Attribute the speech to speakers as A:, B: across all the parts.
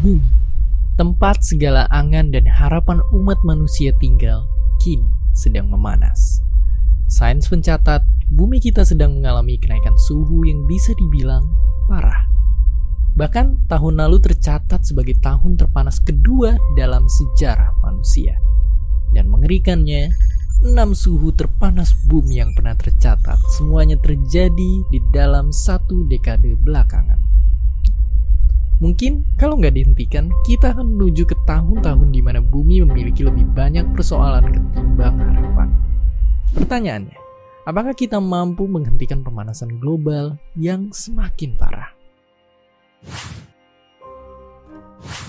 A: Bumi, tempat segala angan dan harapan umat manusia tinggal, kini sedang memanas. Sains mencatat, bumi kita sedang mengalami kenaikan suhu yang bisa dibilang parah. Bahkan tahun lalu tercatat sebagai tahun terpanas kedua dalam sejarah manusia. Dan mengerikannya, enam suhu terpanas bumi yang pernah tercatat semuanya terjadi di dalam satu dekade belakangan. Mungkin kalau nggak dihentikan, kita akan menuju ke tahun-tahun di mana bumi memiliki lebih banyak persoalan ketimbang harapan. Pertanyaannya, apakah kita mampu menghentikan pemanasan global yang semakin parah?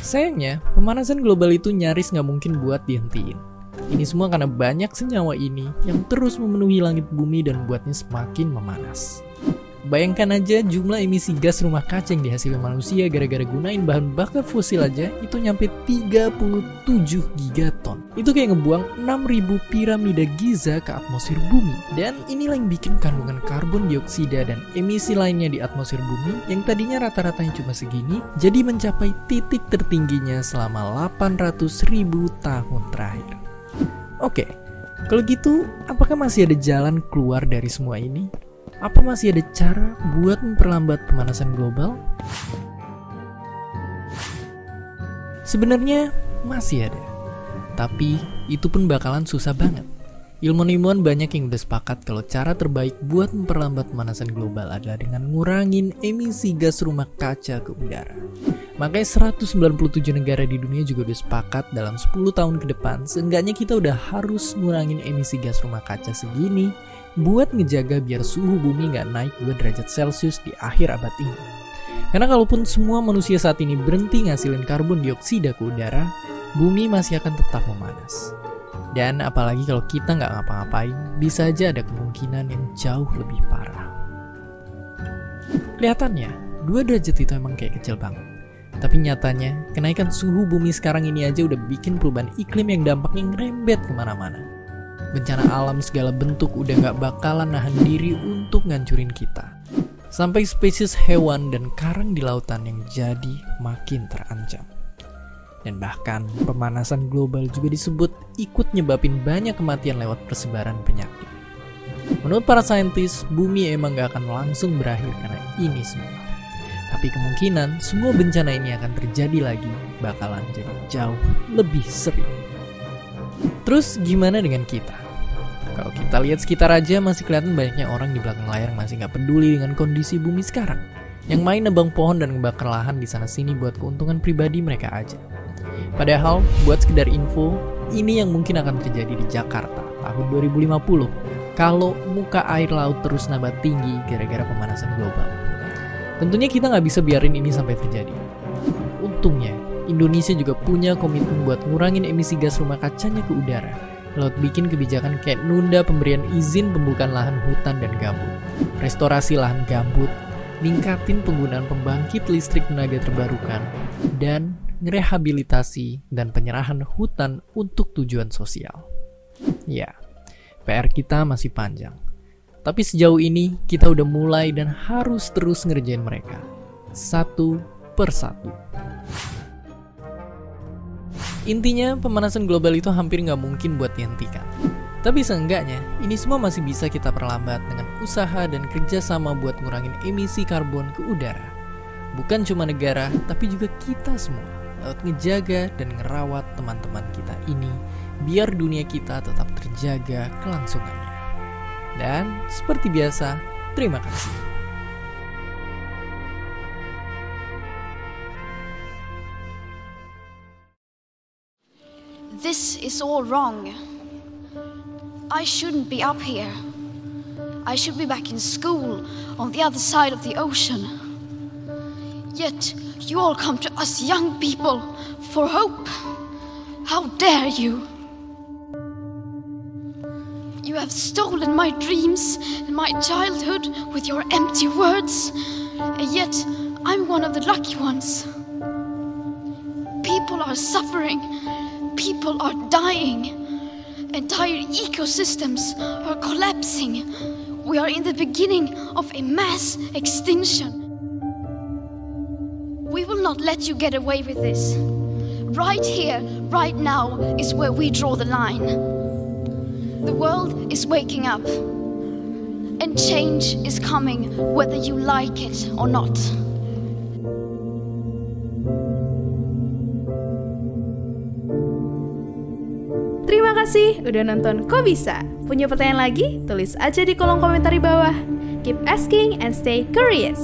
A: Sayangnya, pemanasan global itu nyaris nggak mungkin buat dihentiin. Ini semua karena banyak senyawa ini yang terus memenuhi langit bumi dan membuatnya semakin memanas. Bayangkan aja jumlah emisi gas rumah kaca yang dihasilkan manusia gara-gara gunain bahan bakar fosil aja itu nyampe 37 gigaton. Itu kayak ngebuang 6000 piramida Giza ke atmosfer bumi. Dan inilah yang bikin kandungan karbon dioksida dan emisi lainnya di atmosfer bumi yang tadinya rata-ratanya cuma segini jadi mencapai titik tertingginya selama 800 ribu tahun terakhir. Oke, kalau gitu apakah masih ada jalan keluar dari semua ini? Apa masih ada cara buat memperlambat pemanasan global? Sebenarnya masih ada. Tapi itu pun bakalan susah banget. Ilmuwan-ilmuwan banyak yang udah sepakat kalau cara terbaik buat memperlambat pemanasan global adalah dengan ngurangin emisi gas rumah kaca ke udara. Makanya 197 negara di dunia juga udah sepakat dalam 10 tahun ke depan, seenggaknya kita udah harus ngurangin emisi gas rumah kaca segini buat ngejaga biar suhu bumi nggak naik 2 derajat Celcius di akhir abad ini. Karena kalaupun semua manusia saat ini berhenti ngasilin karbon dioksida ke udara, bumi masih akan tetap memanas. Dan apalagi kalau kita nggak ngapa-ngapain, bisa aja ada kemungkinan yang jauh lebih parah. Kelihatannya, 2 derajat itu emang kayak kecil banget. Tapi nyatanya, kenaikan suhu bumi sekarang ini aja udah bikin perubahan iklim yang dampaknya ngerembet ke mana-mana bencana alam segala bentuk udah gak bakalan nahan diri untuk ngancurin kita. Sampai spesies hewan dan karang di lautan yang jadi makin terancam. Dan bahkan pemanasan global juga disebut ikut nyebabin banyak kematian lewat persebaran penyakit. Menurut para saintis, bumi emang gak akan langsung berakhir karena ini semua. Tapi kemungkinan semua bencana ini akan terjadi lagi bakalan jadi jauh lebih sering. Terus gimana dengan kita? Kalau kita lihat sekitar aja masih kelihatan banyaknya orang di belakang layar masih nggak peduli dengan kondisi bumi sekarang. Yang main nebang pohon dan ngebakar lahan di sana sini buat keuntungan pribadi mereka aja. Padahal buat sekedar info, ini yang mungkin akan terjadi di Jakarta tahun 2050 kalau muka air laut terus nambah tinggi gara-gara pemanasan global. Tentunya kita nggak bisa biarin ini sampai terjadi. Untungnya, Indonesia juga punya komitmen buat ngurangin emisi gas rumah kacanya ke udara Laut bikin kebijakan kayak nunda pemberian izin pembukaan lahan hutan dan gambut, restorasi lahan gambut, ningkatin penggunaan pembangkit listrik tenaga terbarukan, dan rehabilitasi dan penyerahan hutan untuk tujuan sosial. Ya, PR kita masih panjang. Tapi sejauh ini kita udah mulai dan harus terus ngerjain mereka. Satu persatu. Intinya, pemanasan global itu hampir nggak mungkin buat dihentikan. Tapi seenggaknya, ini semua masih bisa kita perlambat dengan usaha dan kerjasama buat ngurangin emisi karbon ke udara. Bukan cuma negara, tapi juga kita semua lewat ngejaga dan ngerawat teman-teman kita ini biar dunia kita tetap terjaga kelangsungannya. Dan seperti biasa, terima kasih.
B: This is all wrong. I shouldn't be up here. I should be back in school on the other side of the ocean. Yet you all come to us young people for hope. How dare you? You have stolen my dreams and my childhood with your empty words, and yet I'm one of the lucky ones. People are suffering People are dying. Entire ecosystems are collapsing. We are in the beginning of a mass extinction. We will not let you get away with this. Right here, right now, is where we draw the line. The world is waking up, and change is coming whether you like it or not.
C: Terima kasih udah nonton Kok Bisa. Punya pertanyaan lagi? Tulis aja di kolom komentar di bawah. Keep asking and stay curious.